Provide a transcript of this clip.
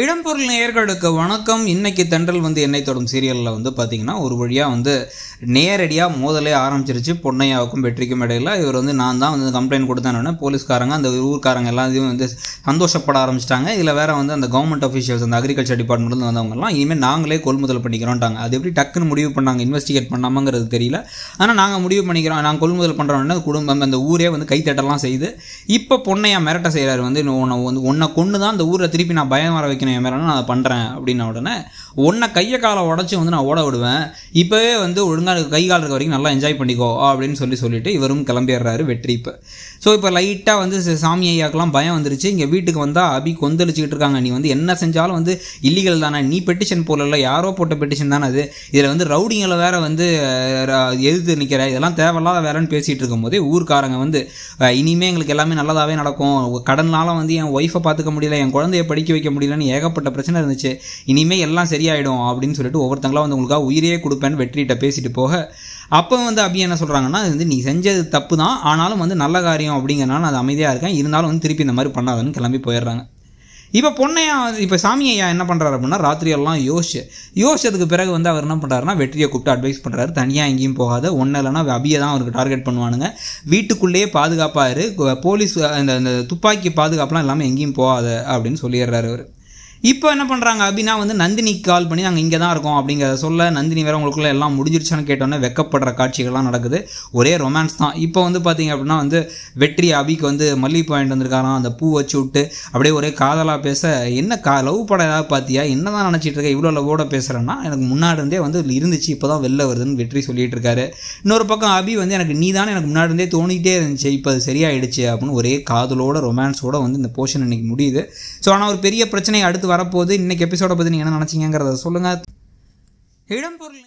இடம்பொருள் நேயர்களுக்கு வணக்கம். இன்னைக்கு தென்றல் வந்து என்னை தொடும் சீரியலில் வந்து பார்த்தீங்கன்னா ஒரு வழியாக வந்து நேரடியாக மோதலே ஆரம்பிச்சிருச்சு. பொன்னையாவுக்கும் வெற்றிக்கும் இடையில. இவர் வந்து நான் தான் வந்து கம்ப்ளைண்ட் கொடுத்தேன்னு போலீஸ்காரங்க அந்த ஊர்க்காரங்க எல்லாத்தையும் வந்து சந்தோஷப்பட ஆரம்பிச்சிட்டாங்க. இதில் வேற வந்து அந்த கவர்மெண்ட் அஃபீஷியல்ஸ் அந்த அக்ரிகல்ச்சர் டிபார்ட்மெண்ட்லேருந்து வந்தவங்கலாம் இனிமேல் நாங்களே கொள்முதல் பண்ணிக்கிறோம்ட்டாங்க. அது எப்படி டக்குன்னு முடிவு பண்ணாங்க இன்வெஸ்டிகேட் பண்ணாமங்கிறது தெரியல. ஆனால் நாங்கள் முடிவு பண்ணிக்கிறோம் நாங்கள் கொள்முதல் பண்ணுறோம்னா குடும்பம் அந்த ஊரே வந்து கைத்தட்டலாம் செய்து. இப்போ பொன்னையா மிரட்ட செய்கிறாரு வந்து உன்னை வந்து உன்னை கொண்டு தான் அந்த ஊரை திருப்பி நான் பயம் வர வைக்கணும் என் மேலே நான் அதை பண்ணுறேன் அப்படின்ன உடனே உன்னை கையை காலை உடச்சி வந்து நான் ஓட விடுவேன். இப்போவே வந்து அங்கே கை கால் இருக்க வரைக்கும் நல்லா என்ஜாய் பண்ணிக்கோ அப்படின்னு சொல்லி சொல்லிட்டு இவரும் கிளம்பிடுறாரு வெற்றி இப்போ. ஸோ இப்போ லைட்டாக வந்து சாமி ஐயாக்கெல்லாம் பயம் வந்துருச்சு. இங்கே வீட்டுக்கு வந்தால் அபி கொந்தளிச்சுக்கிட்டு இருக்காங்க. நீ வந்து என்ன செஞ்சாலும் வந்து இல்லீகல் தானே. நீ பெட்டிஷன் போடல யாரோ போட்ட பெட்டிஷன் தானே அது. இதில் வந்து ரவுடிங்களை வேற வந்து எதிர்த்து நிற்கிற இதெல்லாம் தேவையில்லாத வேறேன்னு பேசிகிட்டு இருக்கும்போதே ஊர்க்காரங்க வந்து இனிமேல் எங்களுக்கு எல்லாமே நல்லதாகவே நடக்கும். கடனால வந்து என் ஒய்ஃபை பார்த்துக்க முடியல என் குழந்தைய படிக்க வைக்க முடியலன்னு ஏகப்பட்ட பிரச்சனை இருந்துச்சு. இனிமேல் எல்லாம் சரியாயிடும் அப்படின்னு சொல்லிட்டு ஒவ்வொருத்தங்களா வந்து உங்களுக்காக உயிரையே கொடுப்பேன்னு வெற்றிகிட்ட பேசிட்டு போக அப்போ வந்து அபி என்ன சொல்கிறாங்கன்னா இது வந்து நீ செஞ்சது தப்பு தான் ஆனாலும் வந்து நல்ல காரியம் அப்படிங்கிறனால நான் அது அமைதியாக இருக்கேன் இருந்தாலும் வந்து திருப்பி இந்த மாதிரி பண்ணாதன்னு கிளம்பி போயிடுறாங்க. இப்போ பொண்ணையா இப்போ சாமி என்ன பண்ணுறாரு அப்படின்னா ராத்திரியெல்லாம் யோசிச்சு யோசிச்சதுக்கு பிறகு வந்து அவர் என்ன பண்ணுறாருன்னா வெற்றியை கூப்பிட்டு அட்வைஸ் பண்ணுறாரு தனியாக எங்கேயும் போகாத ஒன்றும் இல்லைன்னா அபியை தான் அவருக்கு டார்கெட் பண்ணுவானுங்க. வீட்டுக்குள்ளேயே பாதுகாப்பாக இரு போலீஸ் அந்த அந்த துப்பாக்கி பாதுகாப்புலாம் இல்லாமல் எங்கேயும் போகாத அப்படின்னு சொல்லிடுறாரு அவர் இப்போ என்ன பண்ணுறாங்க அப்படின்னா வந்து நந்தினிக்கு கால் பண்ணி நாங்கள் இங்கே தான் இருக்கோம் அப்படிங்கிறத சொல்ல நந்தினி வேறு உங்களுக்குள்ள எல்லாம் முடிஞ்சிருச்சான்னு கேட்டோன்னே வெக்கப்படுற காட்சிகள்லாம் நடக்குது. ஒரே ரொமான்ஸ் தான். இப்போ வந்து பார்த்தீங்க அப்படின்னா வந்து வெற்றி அபிக்கு வந்து மல்லிகை பாயிண்ட் வந்திருக்காராம். அந்த பூ வச்சு விட்டு அப்படியே ஒரே காதலாக பேச என்ன கா லவ் படம் ஏதாவது பார்த்தியா? என்ன தான் நினச்சிட்டு இருக்க? இவ்வளோ லவ்வோட பேசுகிறேன்னா எனக்கு முன்னாடி இருந்தே வந்து இருந்துச்சு இப்போ தான் வெளில வருதுன்னு வெற்றி சொல்லிட்டு இருக்காரு. இன்னொரு பக்கம் அபி வந்து எனக்கு நீ தானே எனக்கு முன்னாடி இருந்தே தோணிக்கிட்டே இருந்துச்சு. இப்போ அது சரியாயிடுச்சு அப்படின்னு ஒரே காதலோட ரொமான்ஸோட வந்து இந்த போர்ஷன் இன்னைக்கு முடியுது. ஸோ ஆனால் ஒரு பெரிய பிரச்சனை அடுத்து வரப்போகுது. இன்னைக்கு எபிசோடை பற்றி நீங்கள் என்ன நினச்சிங்கிறத சொல்லுங்கள் இடம்பொருள்